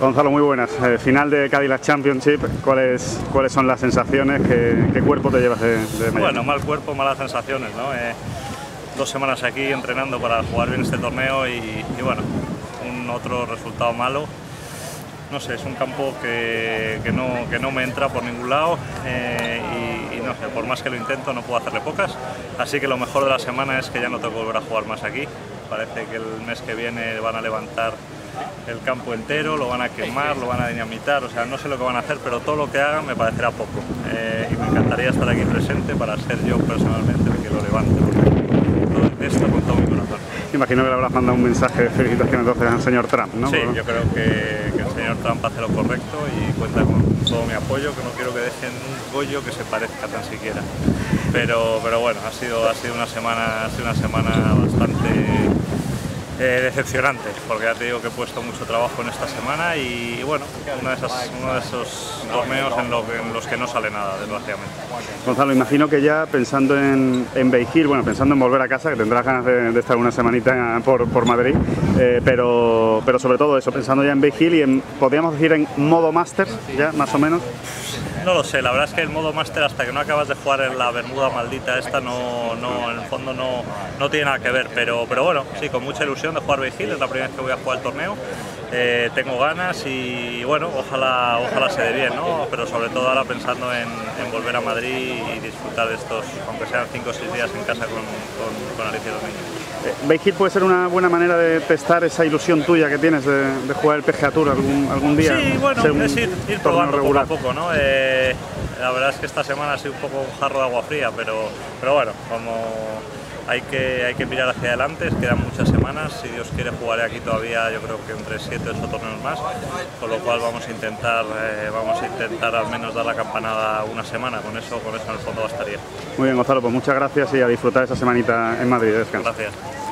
Gonzalo, muy buenas. Eh, final de Cadillac Championship, ¿cuáles, cuáles son las sensaciones? ¿Qué, cuerpo te llevas de, de? Bueno, mal cuerpo, malas sensaciones, ¿no? Eh, dos semanas aquí entrenando para jugar bien este torneo y, bueno, un otro resultado malo. No sé, es un campo que, que, no, que no me entra por ningún lado eh, y, y no sé, por más que lo intento no puedo hacerle pocas. Así que lo mejor de la semana es que ya no tengo que volver a jugar más aquí. Parece que el mes que viene van a levantar el campo entero, lo van a quemar, lo van a dinamitar, o sea, no sé lo que van a hacer, pero todo lo que hagan me parecerá poco. Eh, y me encantaría estar aquí presente para ser yo personalmente el que lo levante, porque con todo mi corazón. Imagino que le habrás mandado un mensaje de felicitación entonces al señor Trump, ¿no? Sí, yo creo que, que, el señor Trump hace lo correcto y cuenta con todo mi apoyo, que no quiero que dejen un gollo que se parezca tan siquiera. Pero, pero bueno, ha sido, ha sido una semana, ha sido una semana bastante eh, decepcionante, porque ya te digo que he puesto mucho trabajo en esta semana y, bueno, uno de, esas, uno de esos torneos en, lo, en, los que no sale nada, desgraciadamente. Gonzalo, imagino que ya pensando en, en bueno, pensando en volver a casa, que tendrás ganas de, estar una semanita por, por Madrid, eh, pero, pero sobre todo eso, pensando ya en Beijing y en, podríamos decir en modo Masters, ya más o menos. No lo sé, la verdad es que el modo máster hasta que no acabas de jugar en la Bermuda maldita esta no, no en el fondo no, no tiene nada que ver, pero, pero bueno, sí, con mucha ilusión de jugar Beijing, es la primera vez que voy a jugar el torneo, eh, tengo ganas y bueno, ojalá, ojalá se dé bien, ¿no? pero sobre todo ahora pensando en, en, volver a Madrid y disfrutar de estos, aunque sean 5 o 6 días en casa con, con, con Alicia niños. Eh, Beijing puede ser una buena manera de testar esa ilusión tuya que tienes de, de jugar el PGA Tour algún, algún día. Sí, bueno, es ir, ir probando regular. poco a poco, ¿no? Eh, la verdad es que esta semana ha sido un poco un jarro de agua fría, pero, pero bueno, como hay que, hay que mirar hacia adelante, quedan muchas semanas, si Dios quiere jugaré aquí todavía yo creo que entre 7 o 8 torneos más, con lo cual vamos a intentar eh, vamos a intentar al menos dar la campanada una semana, con eso, con eso en el fondo bastaría. Muy bien Gonzalo, pues muchas gracias y a disfrutar esa semanita en Madrid, descansa. Gracias.